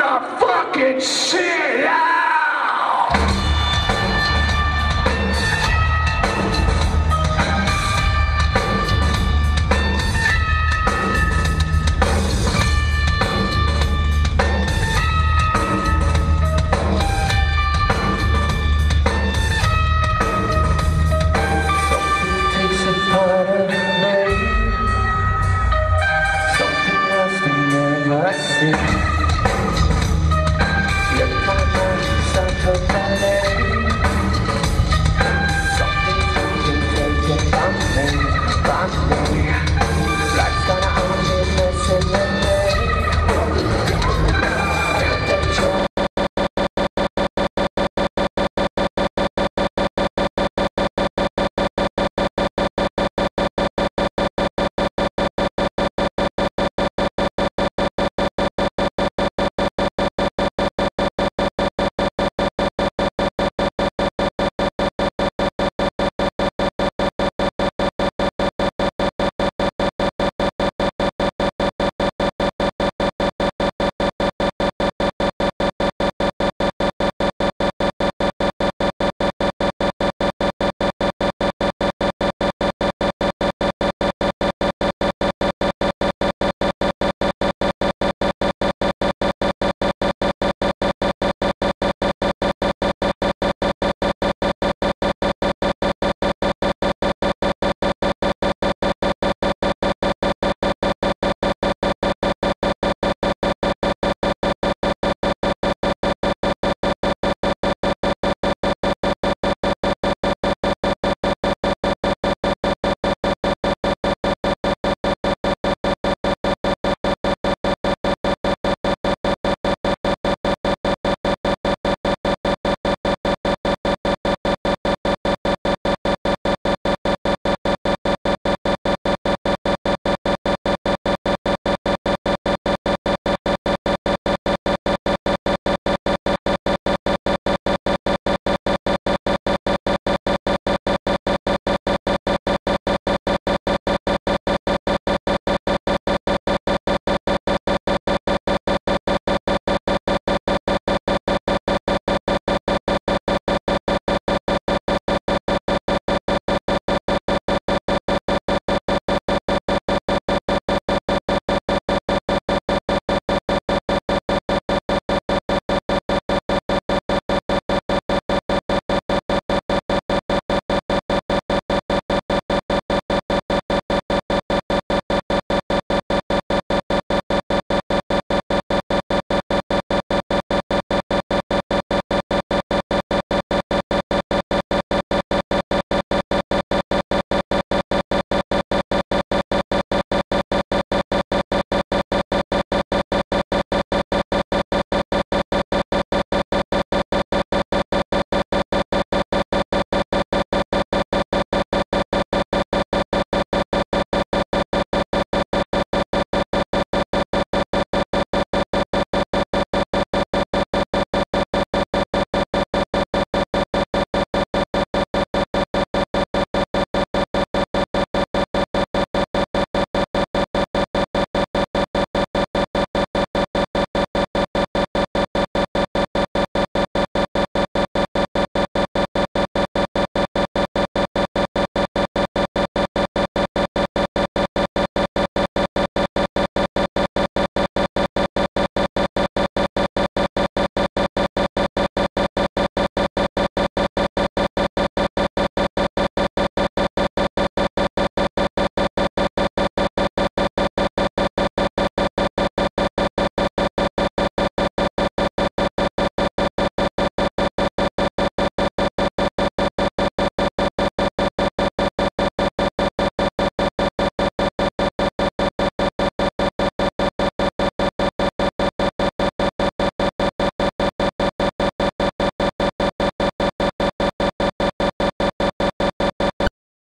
motherfucking shit out.